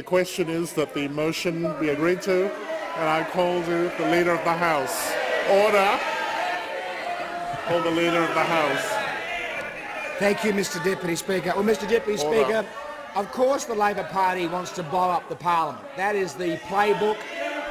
The question is that the motion be agreed to, and I call to the Leader of the House. Order. Call the Leader of the House. Thank you, Mr Deputy Speaker. Well, Mr Deputy Order. Speaker, of course the Labor Party wants to blow up the parliament. That is the playbook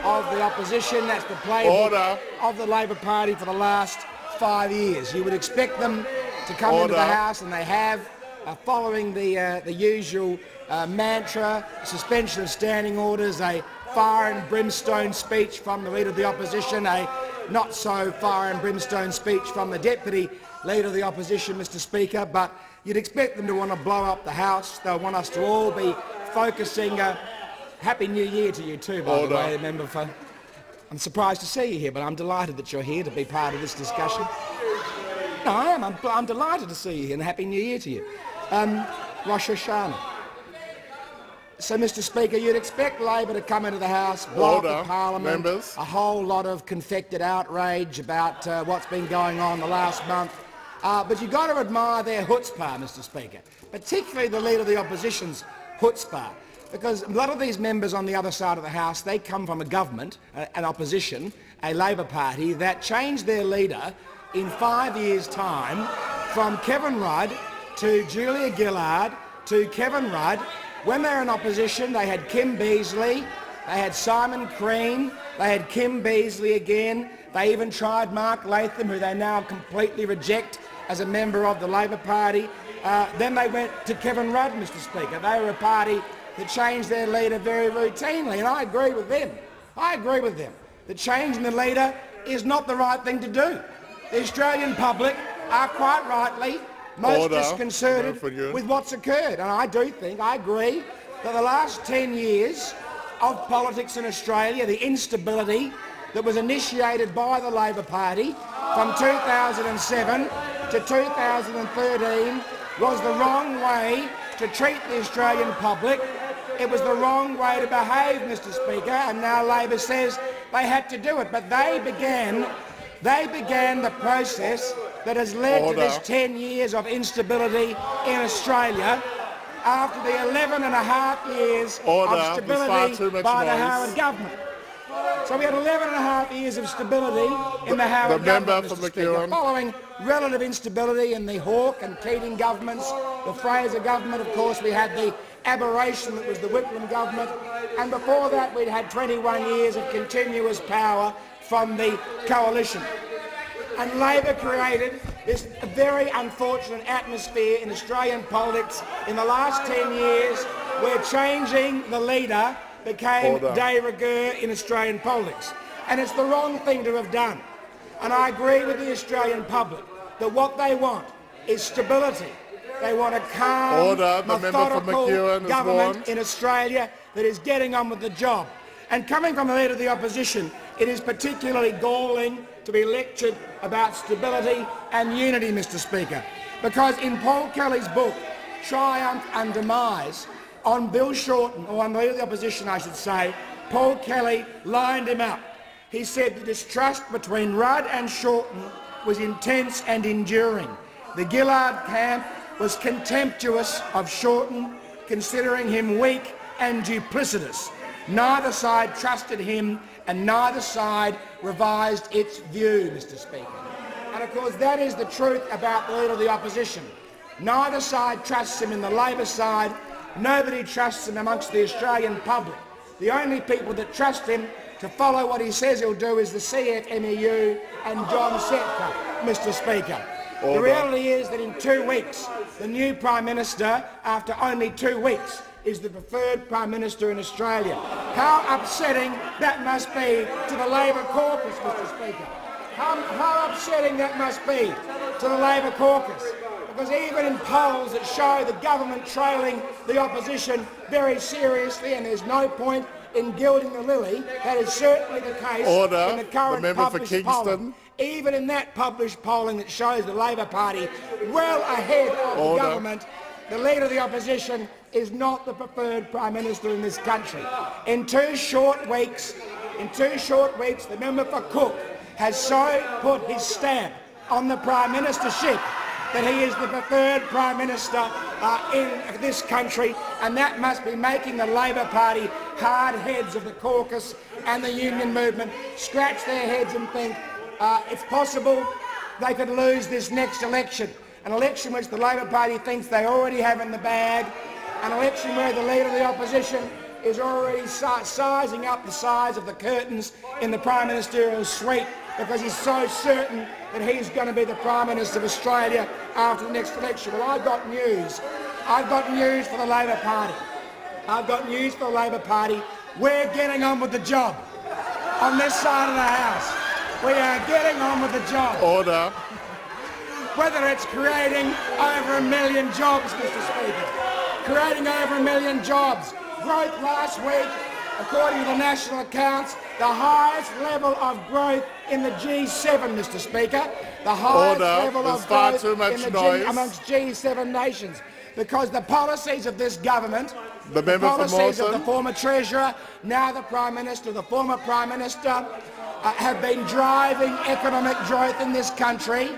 of the opposition. That's the playbook Order. of the Labor Party for the last five years. You would expect them to come into the House, and they have, uh, following the, uh, the usual uh, mantra, suspension of standing orders, a fire and brimstone speech from the Leader of the Opposition, a not so fire and brimstone speech from the Deputy Leader of the Opposition, Mr Speaker, but you'd expect them to want to blow up the House. They'll want us to all be focusing. Uh, Happy New Year to you too, by Order. the way, member for... I'm surprised to see you here, but I'm delighted that you're here to be part of this discussion. No, I am. I'm, I'm delighted to see you here, and Happy New Year to you. Um, Rosh Hashanah. So, Mr Speaker, you'd expect Labor to come into the House, blow up Order. the Parliament, Members. a whole lot of confected outrage about uh, what's been going on the last month. Uh, but you've got to admire their chutzpah, Mr Speaker, particularly the Leader of the Opposition's chutzpah, because a lot of these members on the other side of the House, they come from a government, uh, an opposition, a Labor Party, that changed their leader in five years' time from Kevin Rudd to Julia Gillard to Kevin Rudd. When they were in opposition, they had Kim Beazley, they had Simon Crean, they had Kim Beazley again. They even tried Mark Latham, who they now completely reject as a member of the Labor Party. Uh, then they went to Kevin Rudd, Mr Speaker. They were a party that changed their leader very routinely, and I agree with them. I agree with them that changing the leader is not the right thing to do. The Australian public are quite rightly most Order. disconcerted Order for you. with what's occurred. And I do think, I agree, that the last 10 years of politics in Australia, the instability that was initiated by the Labor Party from 2007 to 2013 was the wrong way to treat the Australian public. It was the wrong way to behave, Mr Speaker, and now Labor says they had to do it. But they began, they began the process that has led Order. to this 10 years of instability in Australia after the 11 and a half years Order. of stability by the. Howard government. So we had 11 and a half years of stability in the Howard the member government. Speaker, following relative instability in the Hawke and Keating governments, the Fraser government, of course, we had the aberration that was the Whitlam government, and before that we'd had 21 years of continuous power from the coalition. And Labor created this very unfortunate atmosphere in Australian politics in the last 10 years where changing the leader became Order. de rigueur in Australian politics. And it's the wrong thing to have done. And I agree with the Australian public that what they want is stability. They want a calm, Order. The methodical government in Australia that is getting on with the job. And coming from the leader of the opposition, it is particularly galling to be lectured about stability and unity, Mr Speaker, because in Paul Kelly's book, Triumph and Demise, on Bill Shorten, or on the leader of the opposition, I should say, Paul Kelly lined him up. He said the distrust between Rudd and Shorten was intense and enduring. The Gillard camp was contemptuous of Shorten, considering him weak and duplicitous. Neither side trusted him and neither side revised its view, Mr Speaker. And of course that is the truth about the leader of the opposition. Neither side trusts him in the Labor side. Nobody trusts him amongst the Australian public. The only people that trust him to follow what he says he'll do is the CFMEU and John Setka, Mr Speaker. The reality is that in two weeks, the new Prime Minister, after only two weeks, is the preferred Prime Minister in Australia. How upsetting that must be to the Labor caucus, Mr Speaker. How, how upsetting that must be to the Labor caucus. Because even in polls that show the government trailing the opposition very seriously, and there's no point in gilding the lily, that is certainly the case Order. in the current The member for published Kingston. polling. Even in that published polling that shows the Labor Party well ahead of the government, the leader of the opposition is not the preferred Prime Minister in this country. In two short weeks, in two short weeks, the member for Cook has so put his stamp on the Prime Ministership that he is the preferred Prime Minister uh, in this country, and that must be making the Labor Party hard heads of the caucus and the union movement scratch their heads and think uh, it's possible they could lose this next election, an election which the Labor Party thinks they already have in the bag, an election where the Leader of the Opposition is already sizing up the size of the curtains in the Prime Ministerial suite because he's so certain that he's going to be the Prime Minister of Australia after the next election. Well, I've got news. I've got news for the Labor Party. I've got news for the Labor Party. We're getting on with the job on this side of the House. We are getting on with the job. Order. Whether it's creating over a million jobs, Mr Speaker, creating over a million jobs. Growth last week, according to the national accounts, the highest level of growth in the G7, Mr Speaker. The highest Order. level There's of growth in the. G, amongst G7 nations. Because the policies of this government, The member for policies of the former Treasurer, now the Prime Minister, the former Prime Minister, uh, have been driving economic growth in this country,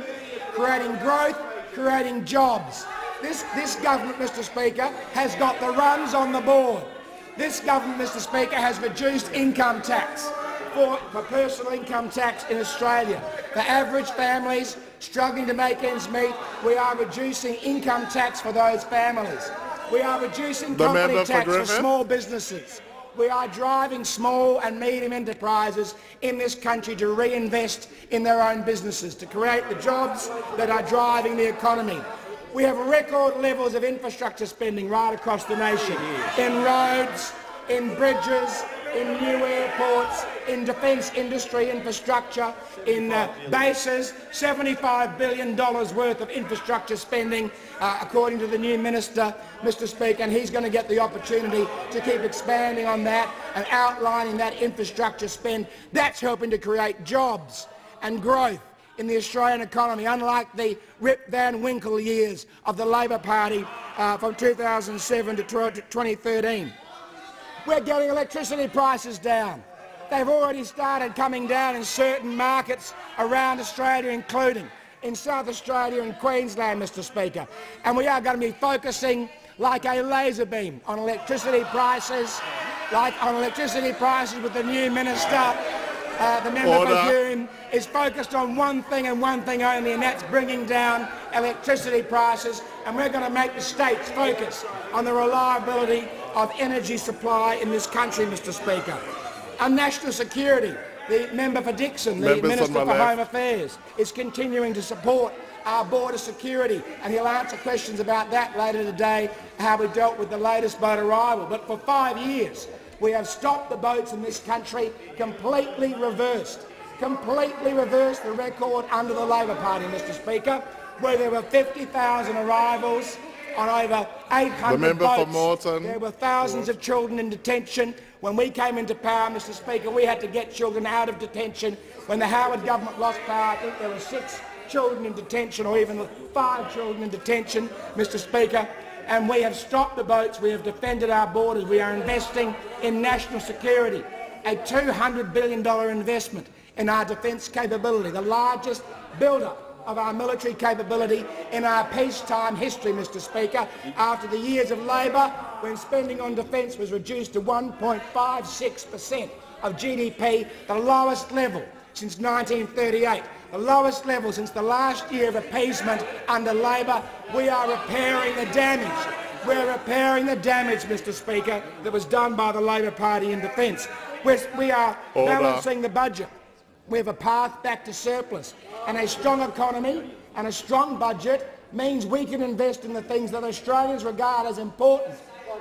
creating growth, creating jobs. This, this government, Mr Speaker, has got the runs on the board. This government, Mr Speaker, has reduced income tax for, for personal income tax in Australia. For average families struggling to make ends meet, we are reducing income tax for those families. We are reducing The company member for tax for small businesses. We are driving small and medium enterprises in this country to reinvest in their own businesses, to create the jobs that are driving the economy. We have record levels of infrastructure spending right across the nation, in roads, in bridges, in new airports, in defence industry infrastructure, in uh, bases, $75 billion worth of infrastructure spending, uh, according to the new minister, Mr Speaker, and he's going to get the opportunity to keep expanding on that and outlining that infrastructure spend. That's helping to create jobs and growth in the Australian economy, unlike the Rip Van Winkle years of the Labor Party uh, from 2007 to 2013. We're getting electricity prices down. They've already started coming down in certain markets around Australia, including in South Australia and Queensland, Mr Speaker. And we are going to be focusing like a laser beam on electricity prices, like on electricity prices with the new minister, uh, the member Order. for Hume, is focused on one thing and one thing only, and that's bringing down electricity prices. And we're going to make the states focus on the reliability of energy supply in this country, Mr Speaker. On national security, the member for Dickson, the Members Minister for left. Home Affairs, is continuing to support our border security, and he'll answer questions about that later today, how we dealt with the latest boat arrival. But for five years, we have stopped the boats in this country, completely reversed, completely reversed the record under the Labor Party, Mr Speaker, where there were 50,000 arrivals on over 800 The member for boats. Moreton. There were thousands of children in detention. When we came into power, Mr Speaker, we had to get children out of detention. When the Howard government lost power, I think there were six children in detention or even five children in detention, Mr Speaker. And we have stopped the boats. We have defended our borders. We are investing in national security. A $200 billion investment in our defence capability, the largest build-up of our military capability in our peacetime history, Mr Speaker, after the years of Labor when spending on defence was reduced to 1.56% of GDP, the lowest level since 1938, the lowest level since the last year of appeasement under Labor. We are repairing the damage. We're repairing the damage, Mr Speaker, that was done by the Labor Party in defence. We're- We are Order. balancing the budget. We have a path back to surplus. And a strong economy and a strong budget means we can invest in the things that Australians regard as important,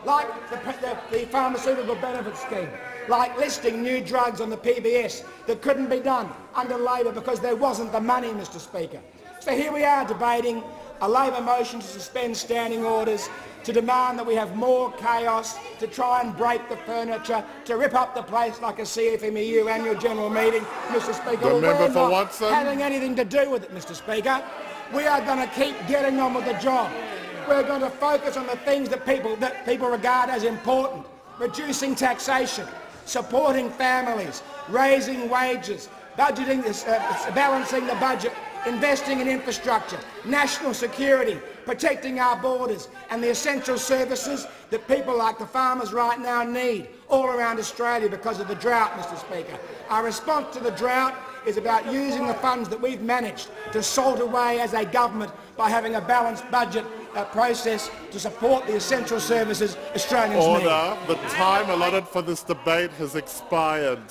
like the, the, the pharmaceutical benefit scheme, like listing new drugs on the PBS that couldn't be done under Labor because there wasn't the money, Mr Speaker. So here we are debating a Labor motion to suspend standing orders, to demand that we have more chaos, to try and break the furniture, to rip up the place like a CFMEU annual general meeting, Mr Speaker. The Well, member we're for not Watson. Um, having anything to do with it, Mr Speaker. We are going to keep getting on with the job. We're going to focus on the things that people, that people regard as important, reducing taxation, supporting families, raising wages, budgeting, uh, balancing the budget investing in infrastructure, national security, protecting our borders and the essential services that people like the farmers right now need all around Australia because of the drought, Mr Speaker. Our response to the drought is about using the funds that we've managed to salt away as a government by having a balanced budget uh, process to support the essential services Australians Order. need. The time allotted for this debate has expired.